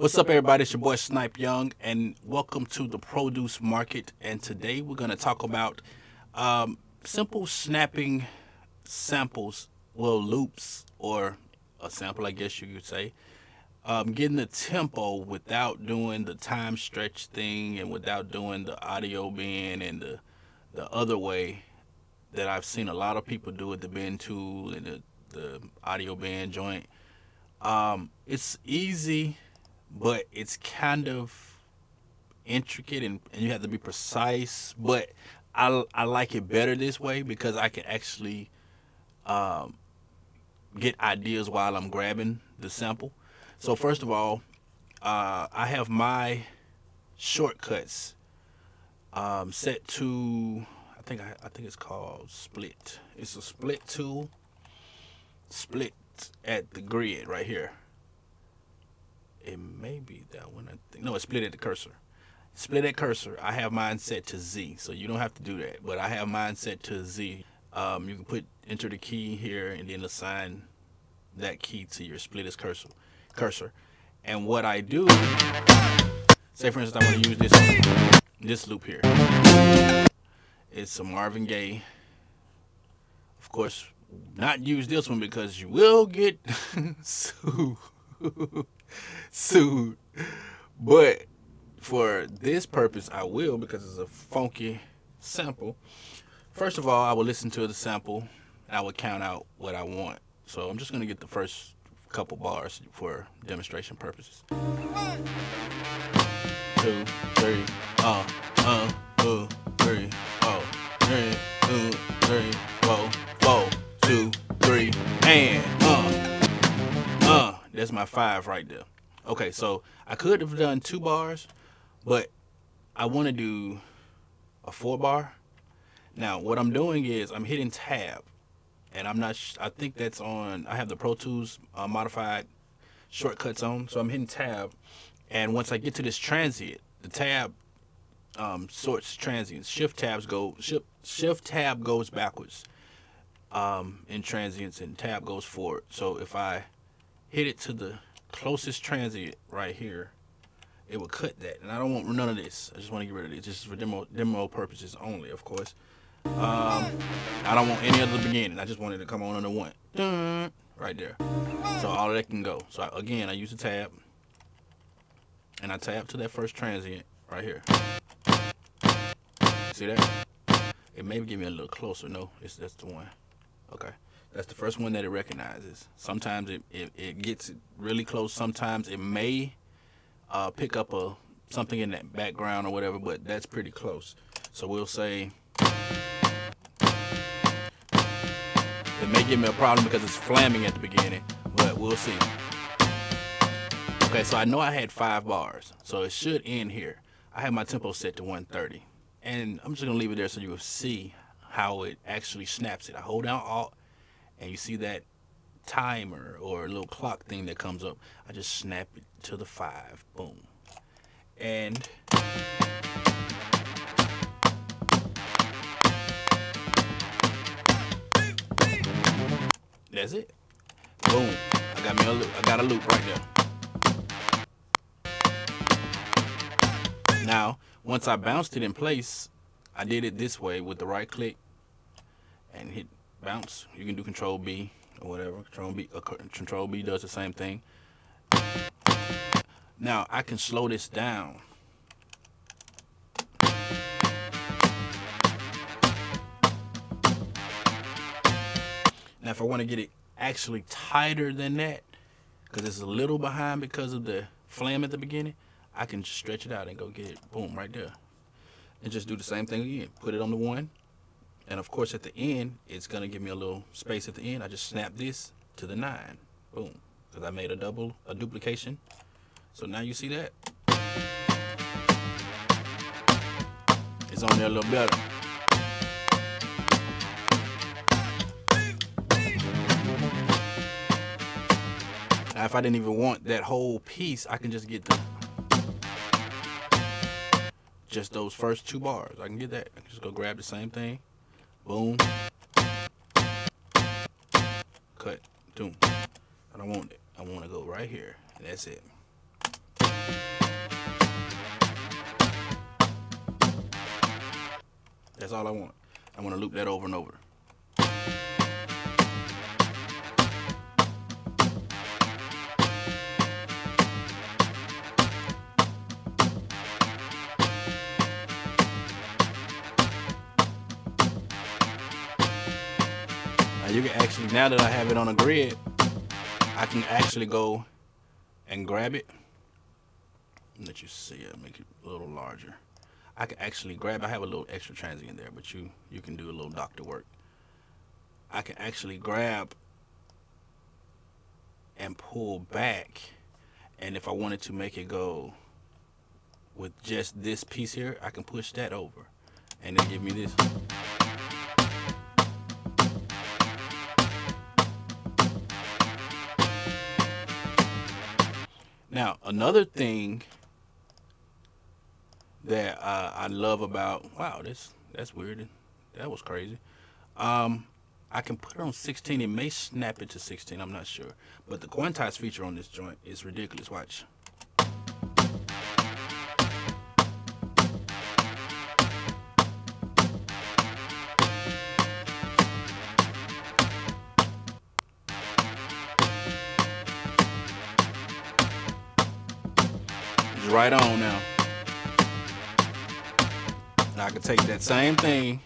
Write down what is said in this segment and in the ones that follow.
What's up, everybody? It's your boy Snipe Young, and welcome to the Produce Market. And today we're going to talk about um, simple snapping samples, well, loops, or a sample, I guess you could say. Um, getting the tempo without doing the time stretch thing and without doing the audio bend and the the other way that I've seen a lot of people do it, the bend tool and the, the audio bend joint. Um, it's easy, but it's kind of intricate and, and you have to be precise. But I, I like it better this way because I can actually um, get ideas while I'm grabbing the sample. So first of all, uh, I have my shortcuts um, set to I think I, I think it's called split. It's a split tool. Split at the grid right here. It may be that one. I think no, it's split at the cursor. Split at cursor. I have mine set to Z, so you don't have to do that. But I have mine set to Z. Um, you can put enter the key here and then assign that key to your split as cursor. Cursor. And what I do, say for instance, I want to use this this loop here. It's a Marvin Gaye. Of course, not use this one because you will get sued. sued. But for this purpose, I will because it's a funky sample. First of all, I will listen to the sample I will count out what I want. So I'm just going to get the first couple bars for demonstration purposes. One, two, three, uh, my five right there. Okay, so I could have done two bars, but I want to do a four bar. Now, what I'm doing is I'm hitting tab, and I'm not. I think that's on. I have the Pro Tools uh, modified shortcuts on, so I'm hitting tab, and once I get to this transient, the tab um, sorts transients. Shift tabs go shift shift tab goes backwards um, in transients, and tab goes forward. So if I hit it to the closest transient right here, it will cut that. And I don't want none of this. I just want to get rid of this. Just for demo demo purposes only, of course. Um, I don't want any of the beginning. I just wanted to come on under one. Dun, right there. So all of that can go. So I, again, I use the tab and I tap to that first transient right here. See that? It may give me a little closer. No, it's that's the one. Okay. That's the first one that it recognizes. Sometimes it, it, it gets really close. Sometimes it may uh, pick up a something in that background or whatever, but that's pretty close. So we'll say it may give me a problem because it's flamming at the beginning, but we'll see. Okay, so I know I had five bars, so it should end here. I have my tempo set to 130, and I'm just gonna leave it there so you will see how it actually snaps it. I hold down Alt, and you see that timer or little clock thing that comes up. I just snap it to the five, boom, and that's it. Boom. I got me a loop. I got a loop right there. Now, once I bounced it in place, I did it this way with the right click and hit bounce. You can do control B or whatever. Control B, uh, control B does the same thing. Now I can slow this down. Now if I want to get it actually tighter than that, because it's a little behind because of the flam at the beginning, I can stretch it out and go get it, boom, right there. And just do the same thing again. Put it on the one. And of course at the end, it's gonna give me a little space at the end. I just snap this to the nine, boom. Because I made a double, a duplication. So now you see that. It's on there a little better. Now if I didn't even want that whole piece, I can just get the just those first two bars. I can get that. I can just go grab the same thing. Boom. Cut. Doom. I don't want it. I want to go right here. And that's it. That's all I want. I want to loop that over and over. Now that I have it on a grid, I can actually go and grab it. Let you see it, make it a little larger. I can actually grab, I have a little extra transient there, but you, you can do a little doctor work. I can actually grab and pull back. And if I wanted to make it go with just this piece here, I can push that over and then give me this. Now, another thing that uh, I love about wow, this that's weird. That was crazy. Um, I can put it on 16. It may snap it to 16. I'm not sure, but the quantize feature on this joint is ridiculous. Watch. It's right on now. Now I can take that same thing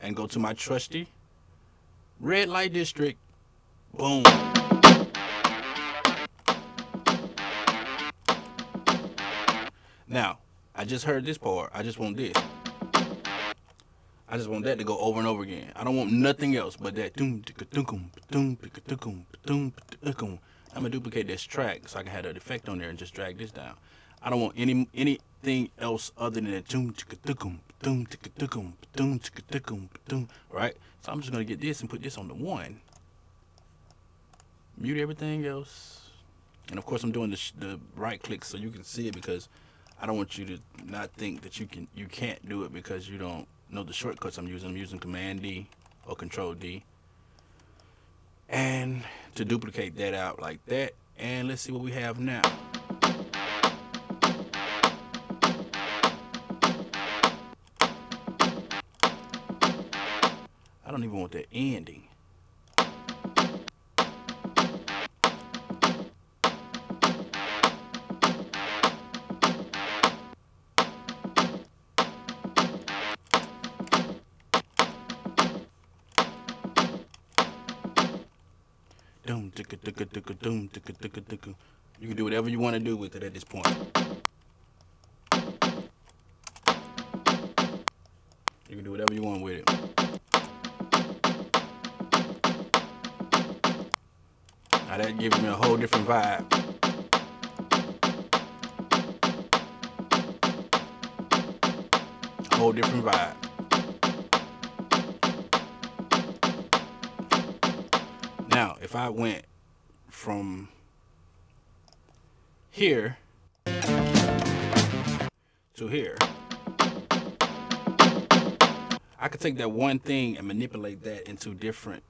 and go to my trusty red light district. Boom. Now, I just heard this part. I just want this. I just want that to go over and over again. I don't want nothing else but that. I'm gonna duplicate this track so I can have that effect on there and just drag this down. I don't want any anything else other than that. Right? So I'm just gonna get this and put this on the one. Mute everything else. And of course I'm doing the, the right click so you can see it because I don't want you to not think that you can you can't do it because you don't know the shortcuts I'm using. I'm using Command D or Control D. And to duplicate that out like that. And let's see what we have now. Don't even want that ending. You can do whatever you want to do with it at this point. You can do whatever you want with it. That gives me a whole different vibe. A whole different vibe. Now, if I went from here to here, I could take that one thing and manipulate that into different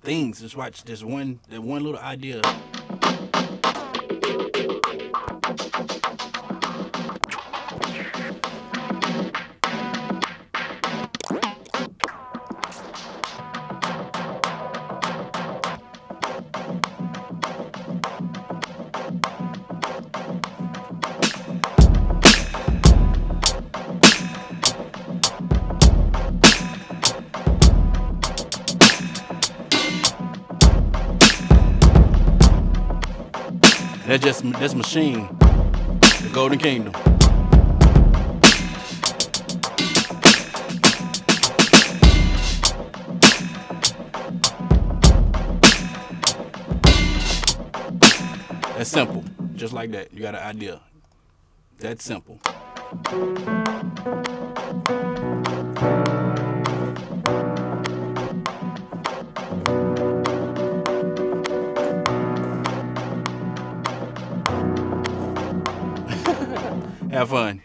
things. Just watch this one, that one little idea. That's just that's machine, Golden Kingdom. That's simple, just like that. You got an idea. That's simple. Have fun.